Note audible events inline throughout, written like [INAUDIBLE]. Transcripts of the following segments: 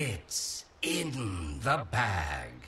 It's in the bag.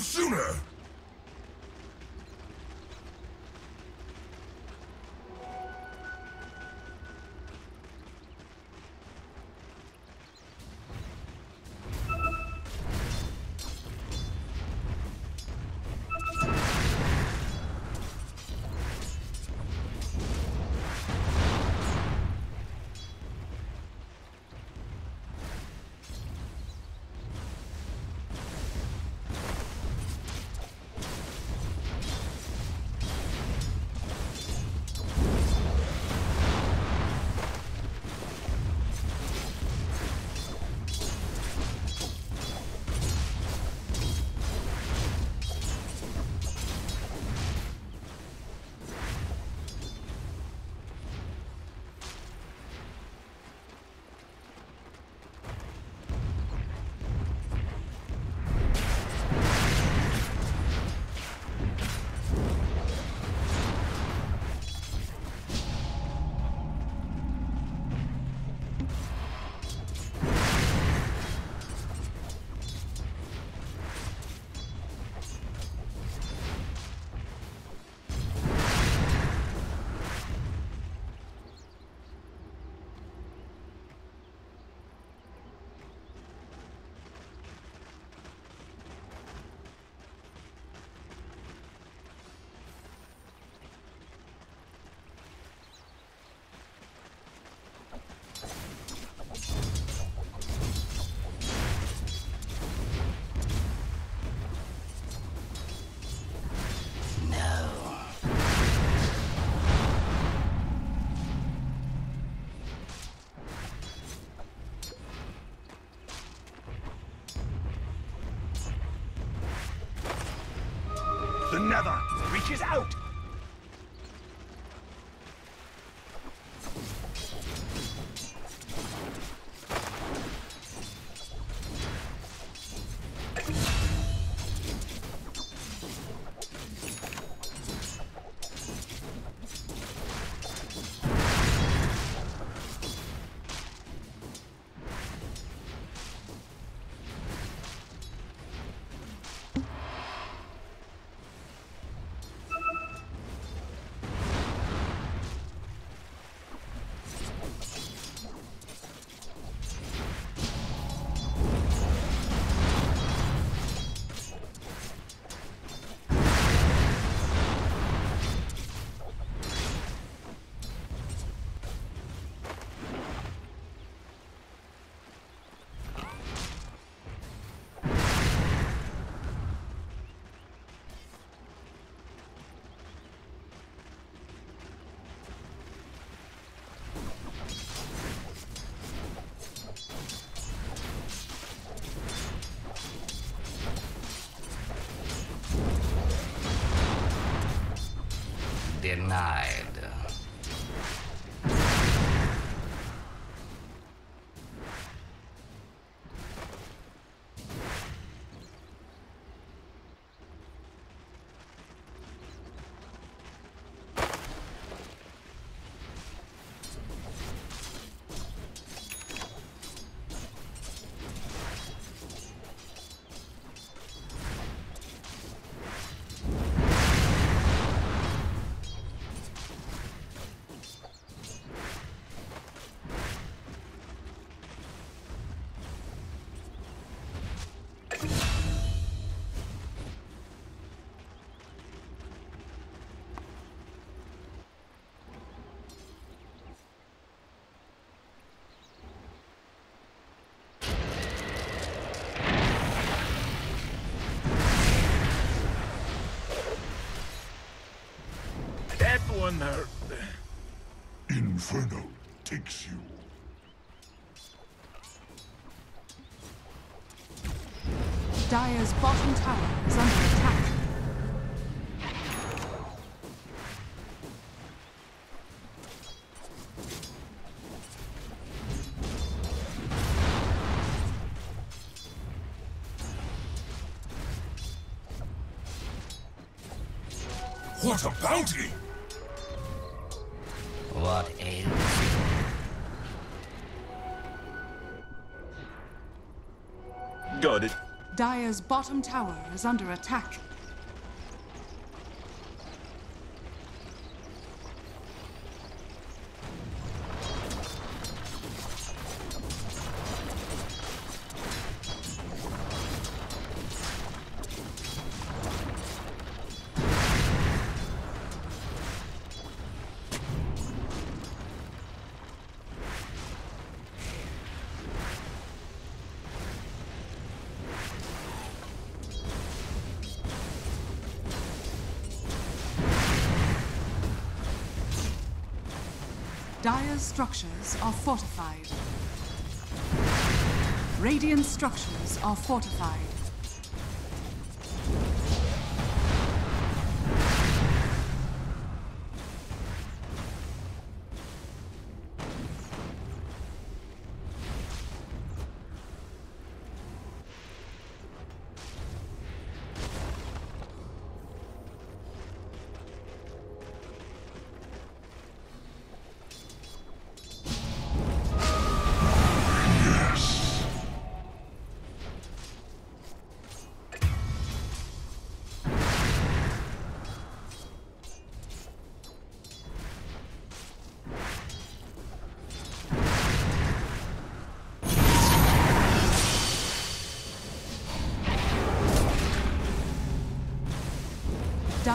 Sooner. Denied. One there. Inferno takes you. Dire's bottom tower is under attack. What a bounty! What ails Got it. Dire's bottom tower is under attack. Structures are fortified. Radiant structures are fortified.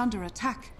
Under attack.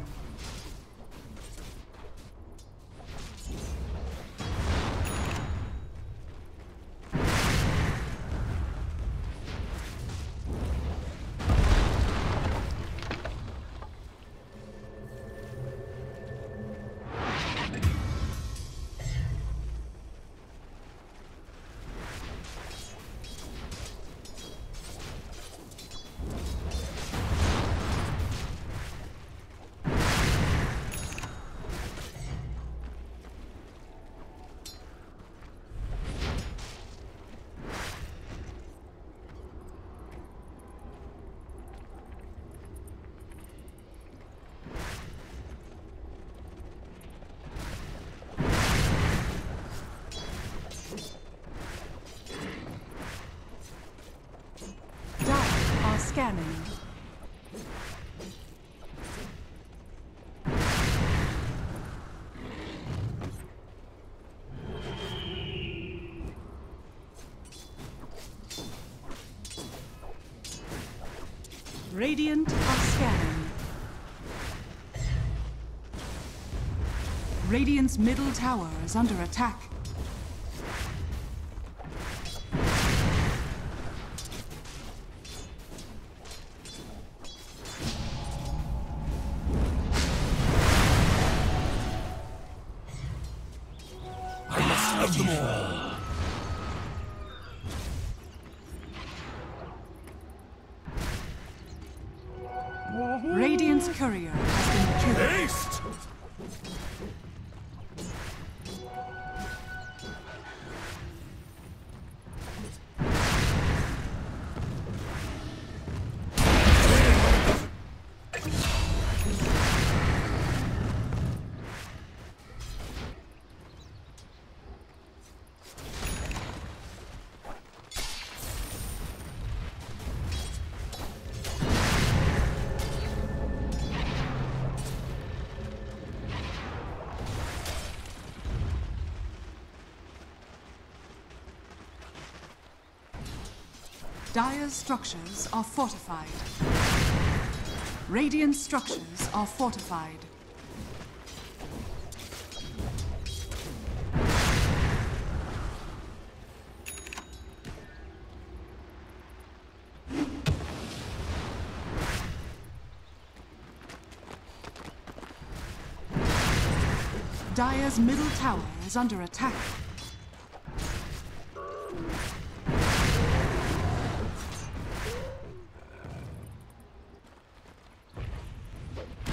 Radiant are scanning. Radiant's middle tower is under attack. Structures are fortified. Radiant structures are fortified. Dire's middle tower is under attack.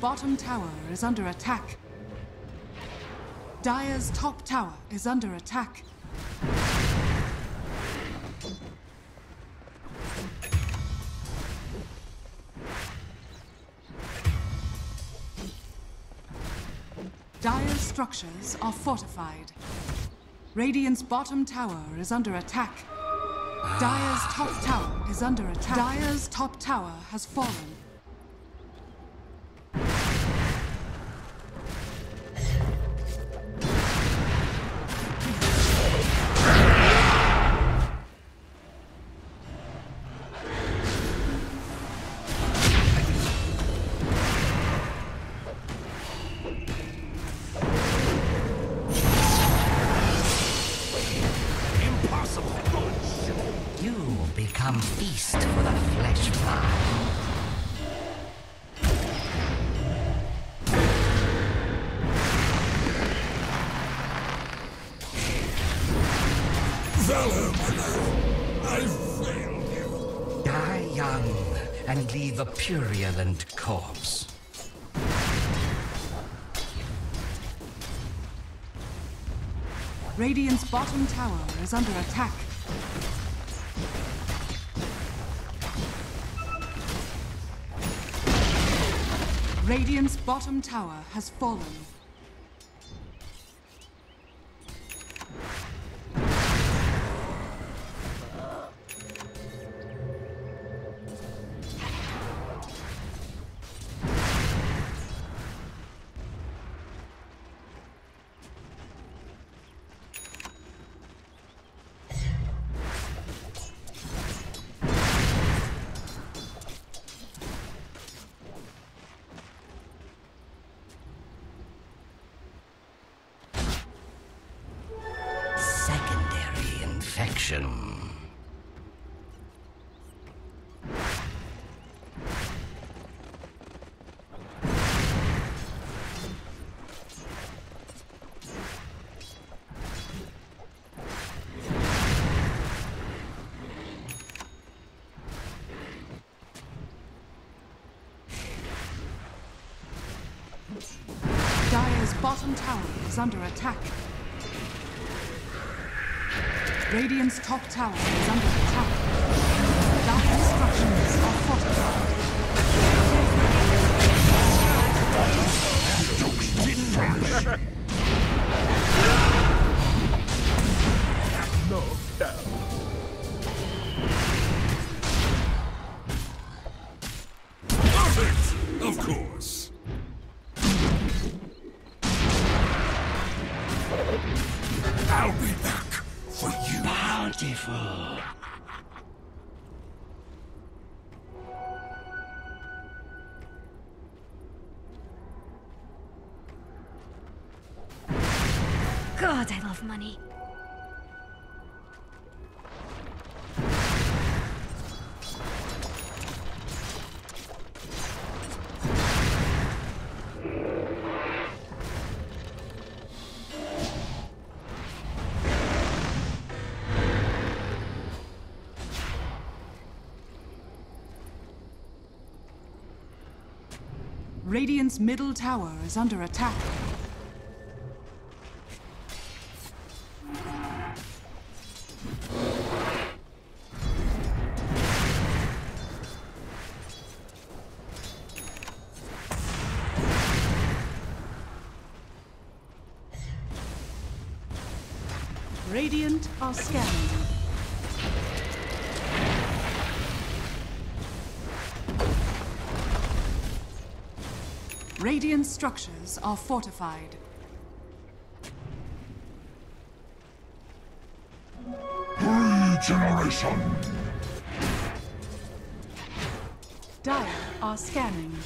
Bottom tower is under attack. Dire's top tower is under attack. Dire's structures are fortified. Radiant's bottom tower is under attack. Dire's top tower is under attack. Dire's top tower has fallen. A purulent corpse. Radiant's bottom tower is under attack. Radiant's bottom tower has fallen. Infection. Top tower money. Radiant's middle tower is under attack. Are scanning. Radiant structures are fortified. Regeneration. Dire are scanning.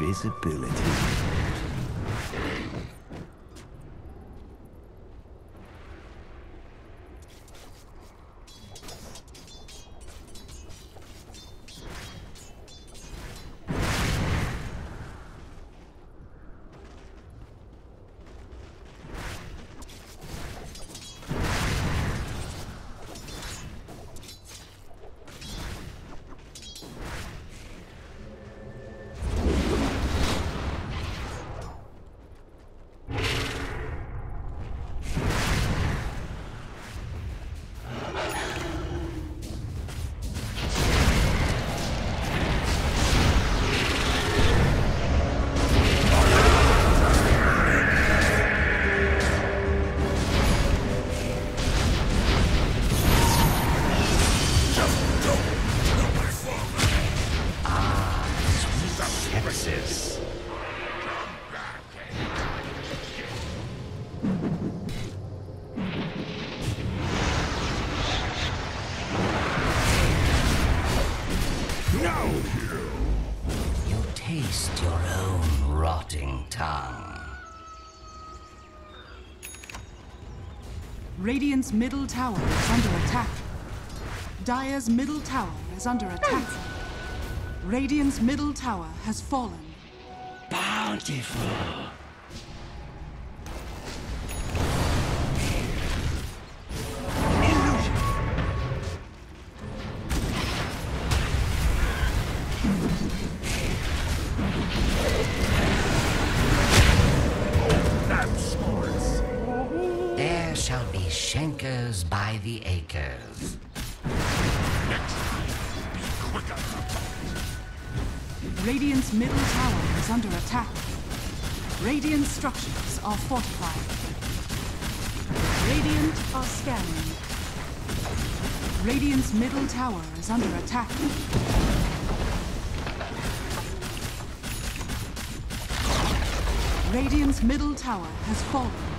Invisibility. Radiant's middle tower is under attack. Dire's middle tower is under attack. Radiant's middle tower has fallen. Bountiful. Schenkers by the acres. Radiant's middle tower is under attack. Radiant structures are fortified. Radiant are scanning. Radiant's middle tower is under attack. Radiant's middle tower has fallen.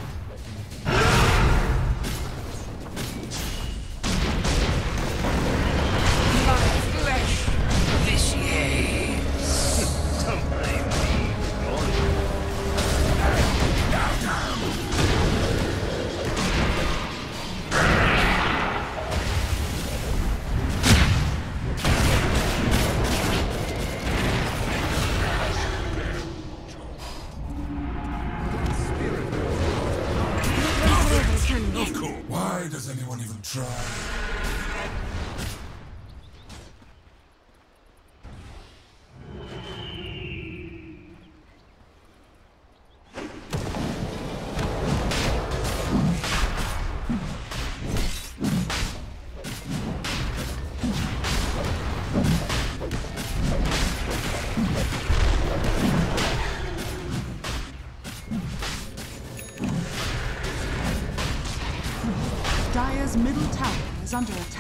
Under attack.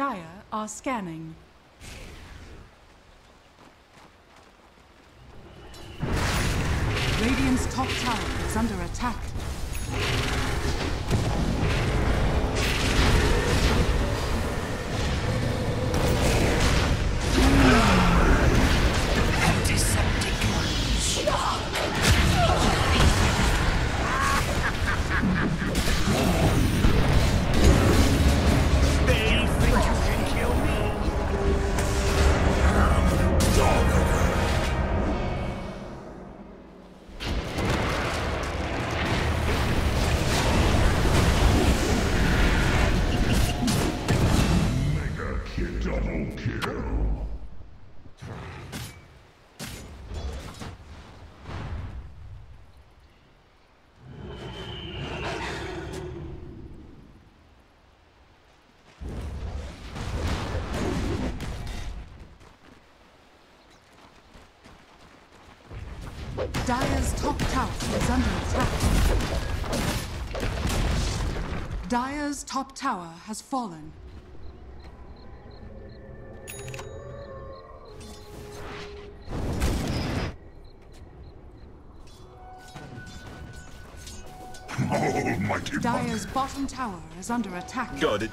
Dire are scanning. Dire's top tower is under attack. Dire's top tower has fallen. [LAUGHS] Oh, Almighty Dire's bottom tower is under attack. Got it.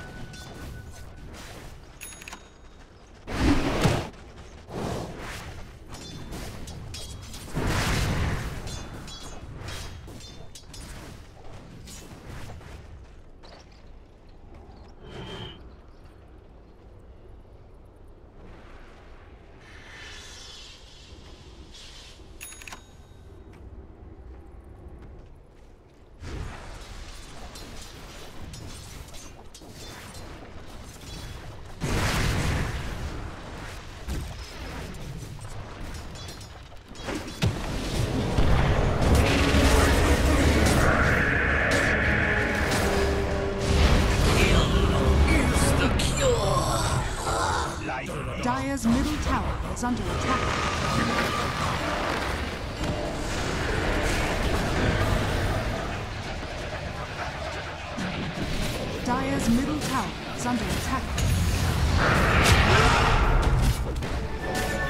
Is under attack.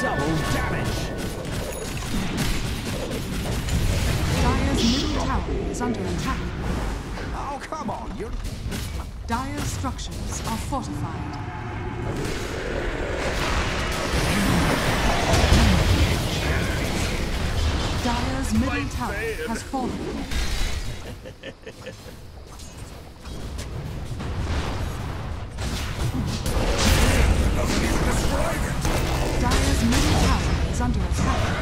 Double damage. Dire's middle tower is under attack. Oh, come on. You're. Dire's structures are fortified. Dire's middle tower has fallen. [LAUGHS] tower is under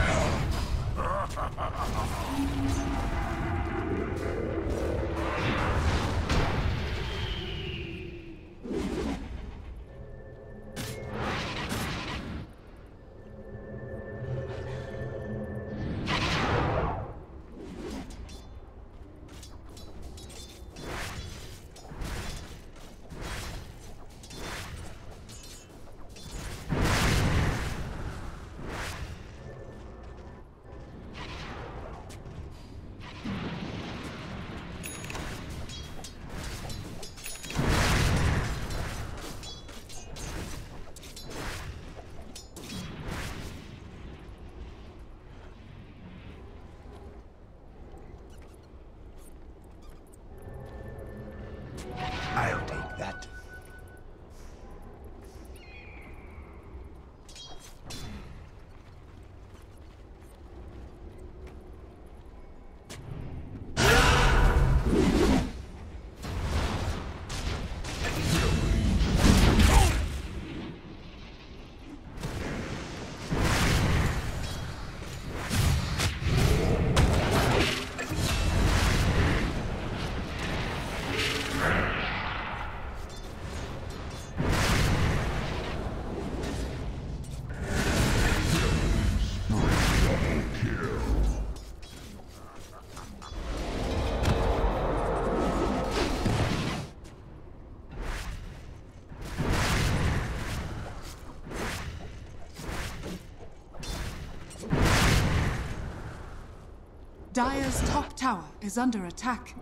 Dire's top tower is under attack.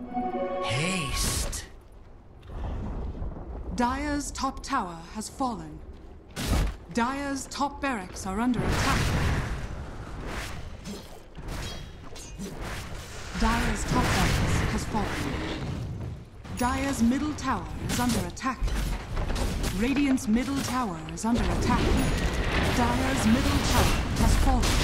Haste. Dire's top tower has fallen. Dire's top barracks are under attack. Dire's top barracks has fallen. Dire's middle tower is under attack. Radiant's middle tower is under attack. Dire's middle tower has fallen.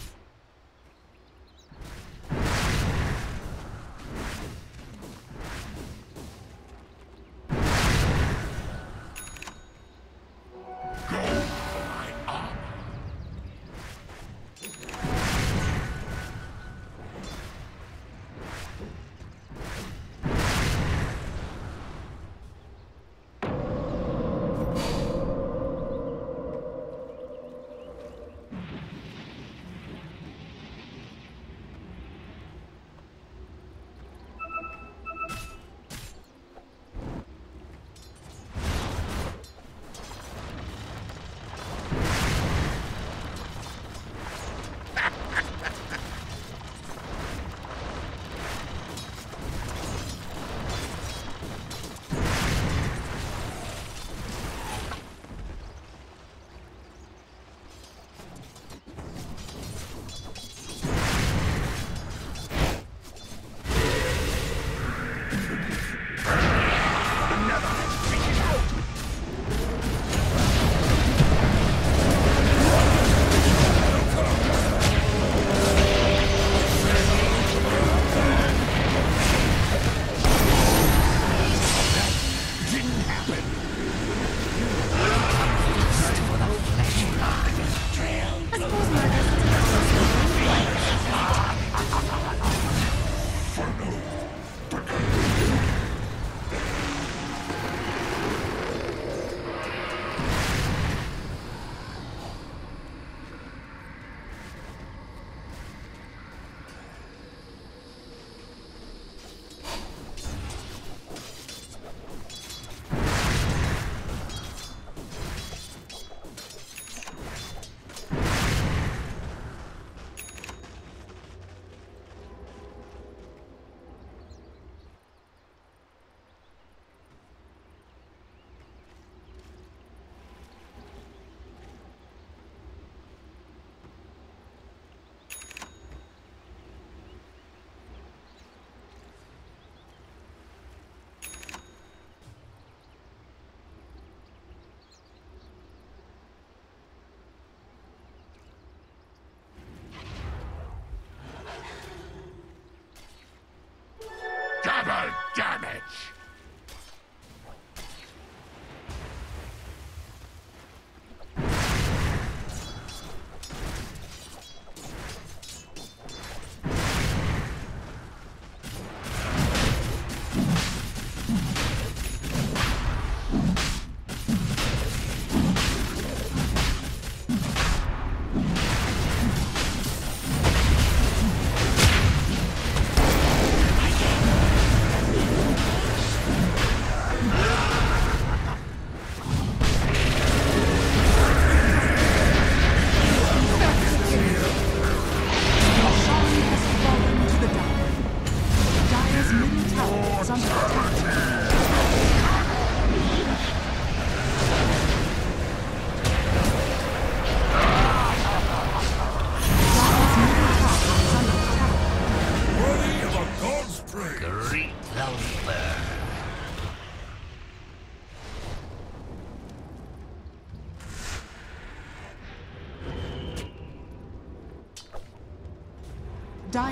Damage!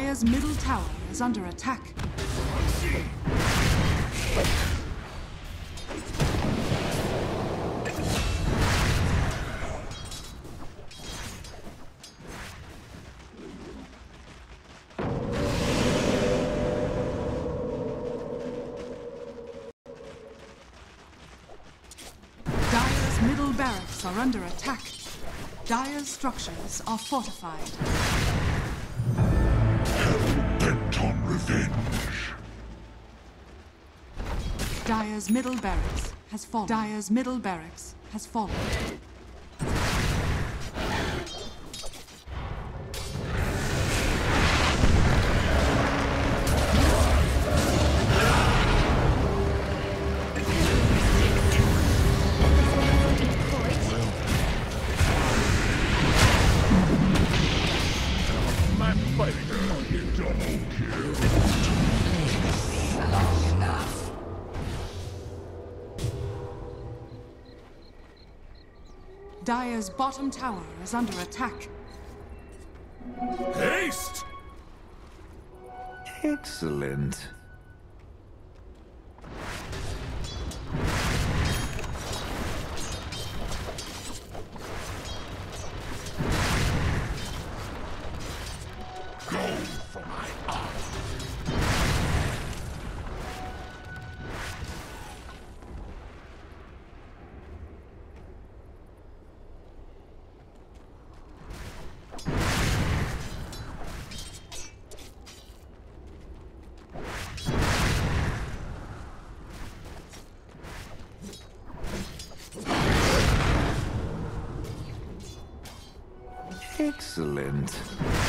Dire's middle tower is under attack. Dire's middle barracks are under attack. Dire's structures are fortified. Revenge. Dire's middle barracks has fallen. Dire's middle barracks has fallen. Dire's bottom tower is under attack. Haste! Excellent. Excellent.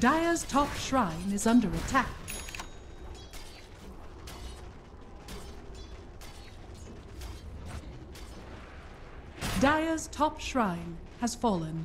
Dire's top shrine is under attack. Dire's top shrine has fallen.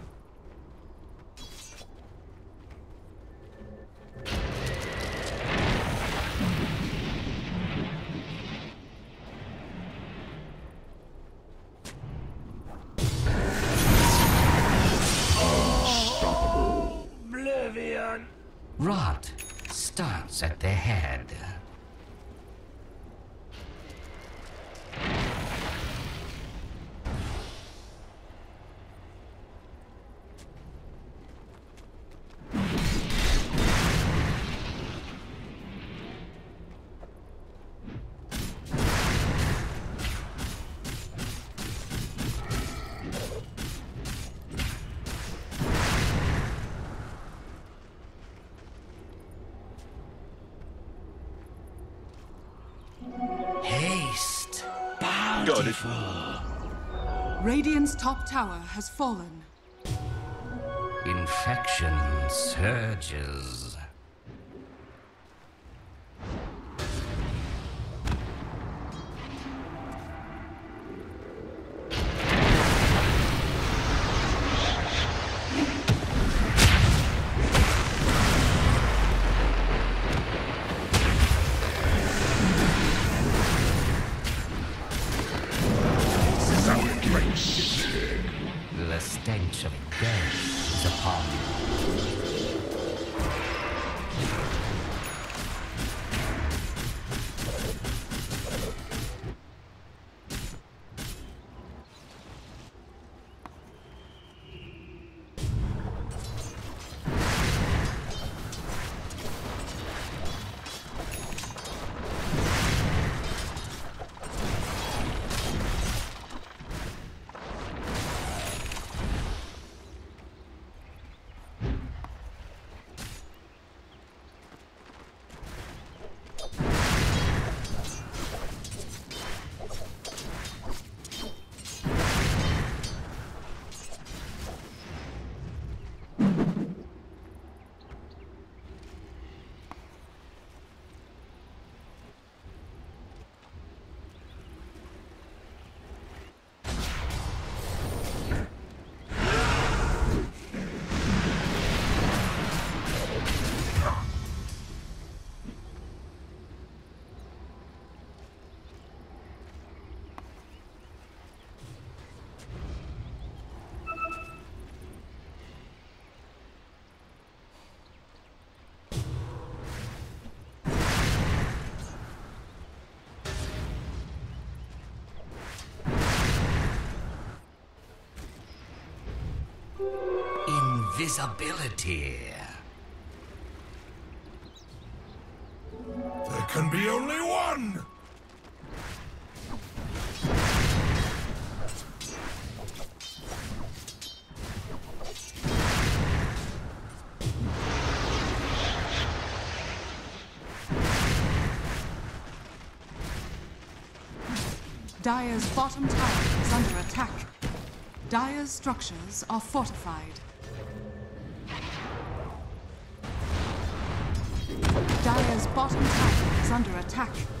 Bountiful. Radiant's top tower has fallen. Infection surges. Invisibility. There can be only one! Dire's bottom tower is under attack. Dire's structures are fortified. Bottom tower is under attack.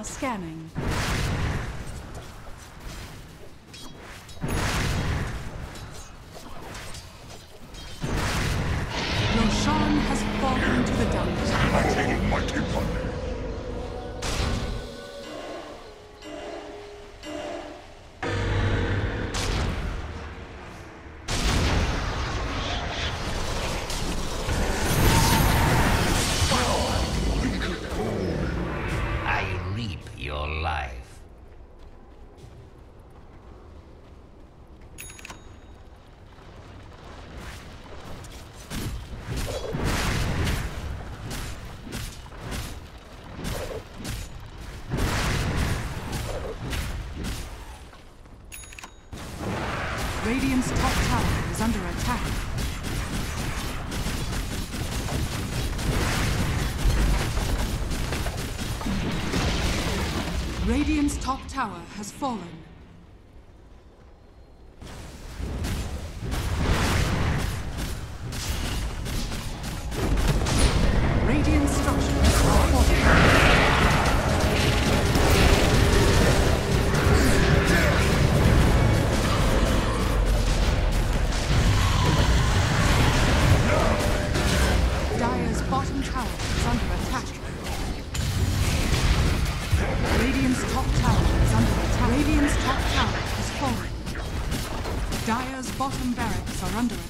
are scanning. has fallen. under it.